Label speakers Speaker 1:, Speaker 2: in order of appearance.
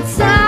Speaker 1: outside.